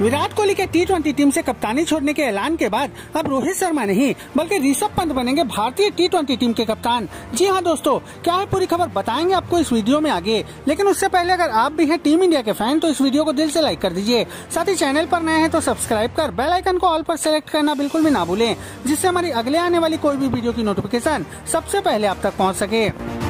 विराट कोहली के T twenty team से कप्तानी छोड़ने के ऐलान के बाद अब रोहित शर्मा नहीं, बल्कि ऋषभ पंत बनेंगे भारतीय टी ट्वेंटी टीम के कप्तान। जी हाँ दोस्तों, क्या है पूरी खबर बताएँगे आपको इस वीडियो में आगे। लेकिन उससे पहले अगर आप भी हैं टीम इंडिया के फ़ैन तो इस वीडियो को दिल से लाइक कर दीजिए। साथ ही चैनल पर नए हैं तो सब्सक्राइब कर बेल आइकन को ऑल पर सेलेक्ट करना बिल्कुल भी ना भूलें, जिससे हमारी अगले आने वाली कोई भी वीडियो की नोटिफिकेशन सबसे पहले आप तक पहुँच सके।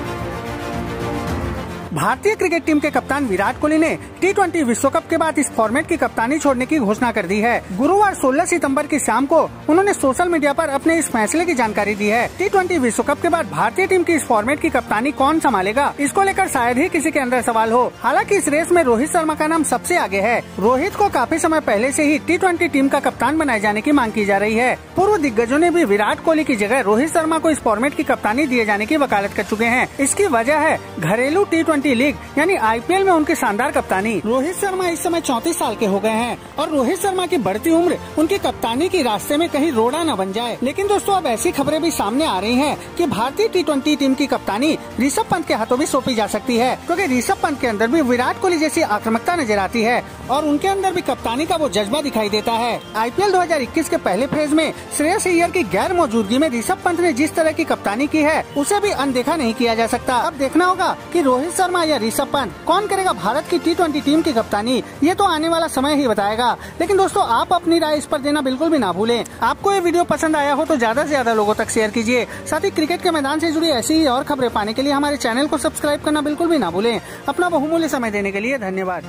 भारतीय क्रिकेट टीम के कप्तान विराट कोहली ने टी विश्व कप के बाद इस फॉर्मेट की कप्तानी छोड़ने की घोषणा कर दी है। गुरुवार 16 सितंबर की शाम को उन्होंने सोशल मीडिया पर अपने इस फैसले की जानकारी दी है। टी विश्व कप के बाद भारतीय टीम की इस फॉर्मेट की कप्तानी कौन संभालेगा, इसको लेकर शायद ही किसी के अंदर सवाल हो। हालाँकि इस रेस में रोहित शर्मा का नाम सबसे आगे है। रोहित को काफ़ी समय पहले से ही टी टीम का कप्तान बनाए जाने की मांग की जा रही है। पूर्व दिग्गजों ने भी विराट कोहली की जगह रोहित शर्मा को इस फॉर्मेट की कप्तानी दिए जाने की वकालत कर चुके हैं। इसकी वजह है, घरेलू टी ट्वेंटी लीग यानी आईपीएल में उनकी शानदार कप्तानी। रोहित शर्मा इस समय चौंतीस साल के हो गए हैं और रोहित शर्मा की बढ़ती उम्र उनकी कप्तानी की रास्ते में कहीं रोड़ा न बन जाए। लेकिन दोस्तों, अब ऐसी खबरें भी सामने आ रही हैं कि भारतीय टी टीम की कप्तानी ऋषभ पंत के हाथों भी सौंपी जा सकती है, क्योंकि ऋषभ पंत के अंदर भी विराट कोहली जैसी आक्रामकता नज़र आती है और उनके अंदर भी कप्तानी का वो जज्बा दिखाई देता है। आईपीएल 2021 के पहले फ़ेज़ में श्रेयस अय्यर की गैर मौजूदगी में ऋषभ पंत ने जिस तरह की कप्तानी की है, उसे भी अनदेखा नहीं किया जा सकता। अब देखना होगा कि रोहित शर्मा या ऋषभ पंत? कौन करेगा भारत की टी टीम की कप्तानी? ये तो आने वाला समय ही बताएगा। लेकिन दोस्तों, आप अपनी राय इस पर देना बिल्कुल भी ना भूलें। आपको ये वीडियो पसंद आया हो तो ज़्यादा ऐसी ज़्यादा लोगों तक शेयर कीजिए। साथ ही क्रिकेट के मैदान ऐसी जुड़ी ऐसी ही और खबरें पाने के लिए हमारे चैनल को सब्सक्राइब करना बिल्कुल भी ना भूलें। अपना बहुमूल्य समय देने के लिए धन्यवाद।